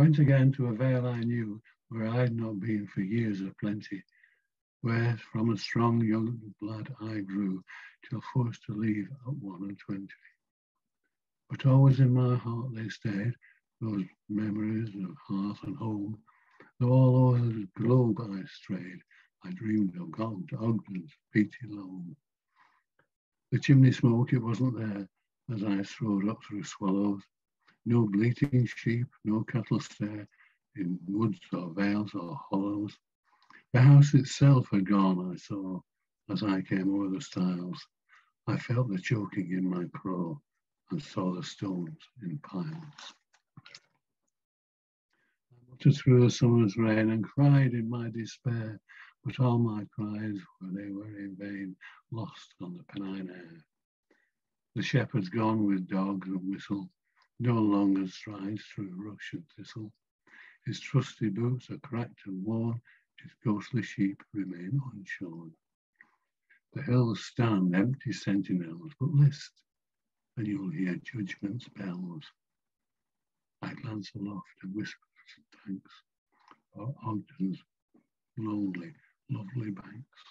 Went again to a vale I knew, where I had not been for years of plenty, where from a strong young blood I grew, till forced to leave at one and twenty. But always in my heart they stayed, those memories of hearth and home. Though all over the globe I strayed, I dreamed of God, Ogden's peaty loam. The chimney smoke, it wasn't there as I strode up through swallows. No bleating sheep, no cattle stare in woods or vales or hollows. The house itself had gone, I saw, as I came over the stiles. I felt the choking in my crow and saw the stones in piles to through the summer's rain and cried in my despair, but all my cries, were they were in vain, lost on the Pennine air. The shepherd's gone with dogs and whistle, no longer strides through rush and thistle. His trusty boots are cracked and worn, his ghostly sheep remain unshorn. The hills stand empty sentinels, but list, and you'll hear judgment's bells. I glance aloft and whisper thanks for Ogden's lonely, lovely banks.